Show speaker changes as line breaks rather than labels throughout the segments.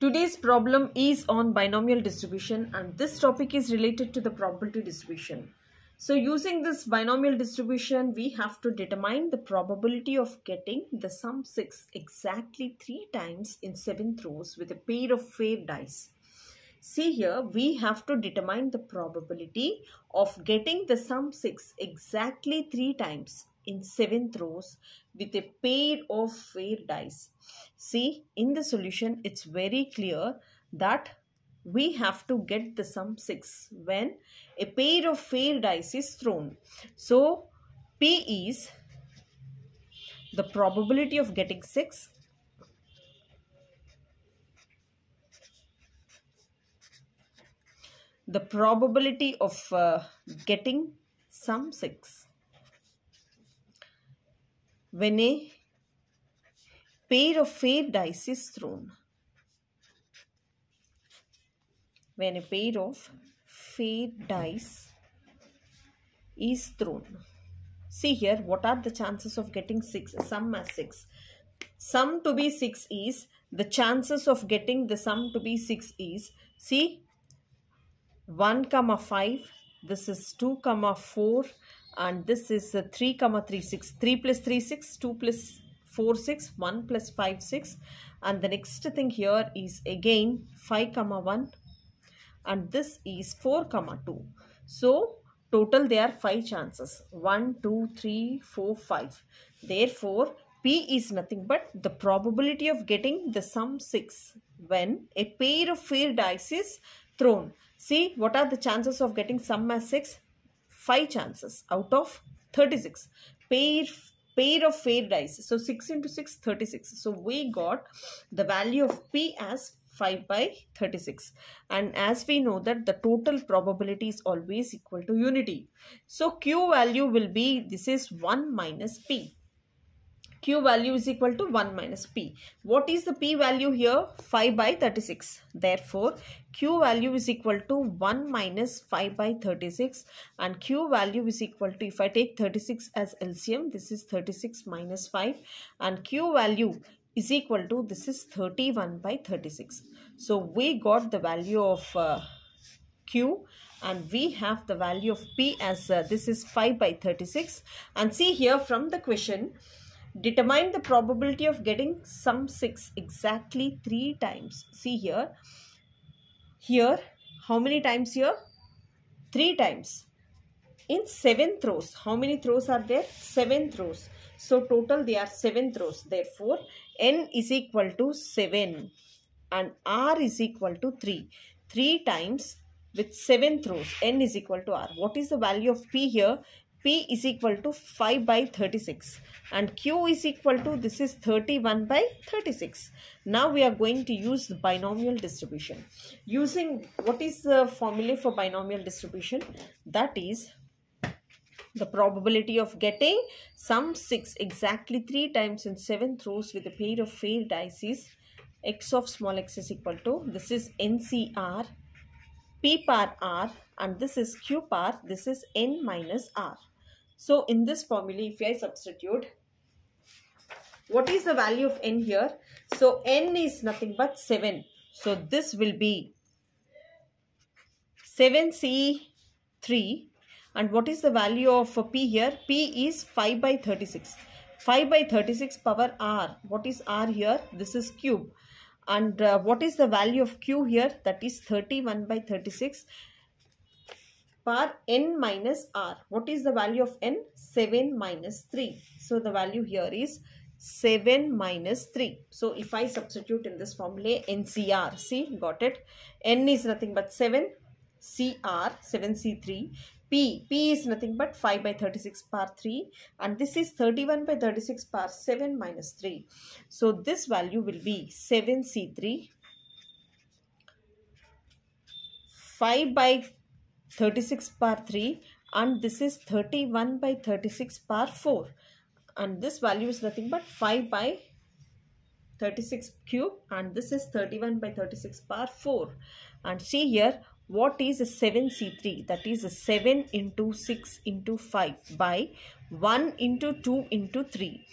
Today's problem is on binomial distribution and this topic is related to the probability distribution. So using this binomial distribution, we have to determine the probability of getting the sum 6 exactly 3 times in 7 rows with a pair of fair dice. See here, we have to determine the probability of getting the sum 6 exactly 3 times in 7th rows with a pair of fair dice. See, in the solution, it's very clear that we have to get the sum 6 when a pair of fair dice is thrown. So, P is the probability of getting 6 the probability of uh, getting sum 6 when a pair of fair dice is thrown. When a pair of fair dice is thrown. See here, what are the chances of getting 6? Sum as 6. Sum to be 6 is, the chances of getting the sum to be 6 is, see, 1 comma 5, this is 2 comma 4, and this is uh, 3 comma 3 6 3 plus 3 6 2 plus 4 6 1 plus 5 6 and the next thing here is again 5 comma 1 and this is 4 comma 2 so total there are 5 chances. 1 2 3 4 5 therefore p is nothing but the probability of getting the sum 6 when a pair of fair dice is thrown. See what are the chances of getting sum as 6 5 chances out of 36 pair pair of fair dice. So 6 into 6 36 so we got the value of p as 5 by 36 and as we know that the total probability is always equal to unity. So q value will be this is 1 minus p q value is equal to 1 minus p. What is the p value here? 5 by 36. Therefore, q value is equal to 1 minus 5 by 36 and q value is equal to, if I take 36 as LCM, this is 36 minus 5 and q value is equal to, this is 31 by 36. So, we got the value of uh, q and we have the value of p as uh, this is 5 by 36 and see here from the question Determine the probability of getting sum 6 exactly 3 times. See here. Here, how many times here? 3 times. In 7 rows, how many throws are there? 7 throws. So, total they are 7 throws. Therefore, n is equal to 7 and r is equal to 3. 3 times with 7 throws, n is equal to r. What is the value of p here? P is equal to 5 by 36 and Q is equal to this is 31 by 36. Now we are going to use the binomial distribution. Using what is the formula for binomial distribution? That is the probability of getting sum 6 exactly 3 times in 7 throws with a pair of fair dice is x of small x is equal to this is NCR P par R and this is Q par this is N minus R. So in this formula, if I substitute, what is the value of n here? So n is nothing but 7. So this will be 7c3 and what is the value of p here? p is 5 by 36. 5 by 36 power r. What is r here? This is cube. And uh, what is the value of q here? That is 31 by 36 par n minus r. What is the value of n? 7 minus 3. So the value here is 7 minus 3. So if I substitute in this formula NCR, see got it. N is nothing but 7, CR 7C3. P, P is nothing but 5 by 36 par 3 and this is 31 by 36 par 7 minus 3. So this value will be 7C3 5 by 36 par 3 and this is 31 by 36 par 4 and this value is nothing but 5 by 36 cube and this is 31 by 36 par 4 and see here what is a 7c3 that is a 7 into 6 into 5 by 1 into 2 into 3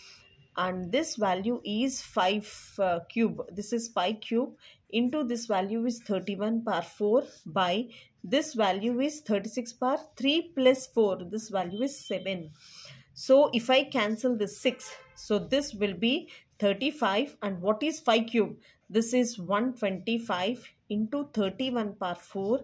and this value is 5 uh, cube. This is 5 cube into this value is 31 power 4 by this value is 36 power 3 plus 4 this value is 7 so if I cancel this 6 so this will be 35 and what is 5 cube? This is 125 into 31 power 4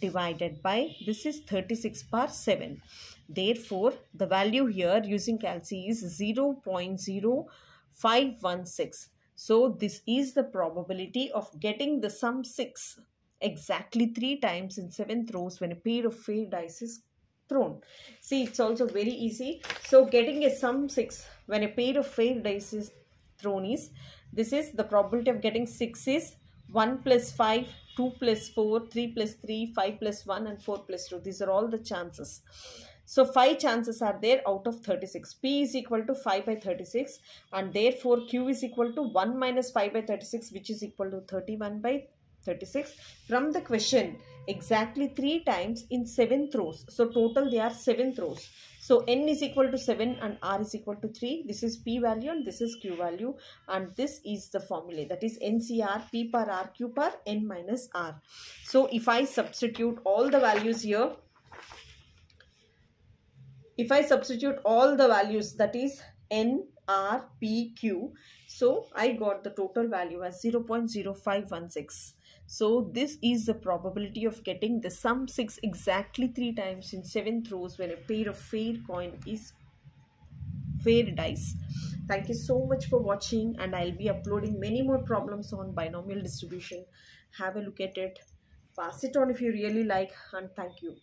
divided by this is 36 power 7 therefore the value here using calci is 0 0.0516 so this is the probability of getting the sum 6 exactly 3 times in 7th rows when a pair of fair dice is thrown. See, it's also very easy. So getting a sum 6 when a pair of fair dice is thrown is, this is the probability of getting 6 is 1 plus 5, 2 plus 4, 3 plus 3, 5 plus 1 and 4 plus 2. These are all the chances. So 5 chances are there out of 36. P is equal to 5 by 36 and therefore Q is equal to 1 minus 5 by 36 which is equal to 31 by 36. From the question exactly 3 times in 7 rows. So total they are 7 rows. So n is equal to 7 and r is equal to 3. This is p value and this is q value and this is the formula that is NCR p per r q per n minus r. So if I substitute all the values here if I substitute all the values that is N, R, P, Q, so I got the total value as 0 0.0516. So this is the probability of getting the sum 6 exactly 3 times in 7 throws when a pair of fair coin is fair dice. Thank you so much for watching and I'll be uploading many more problems on binomial distribution. Have a look at it. Pass it on if you really like and thank you.